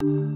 you.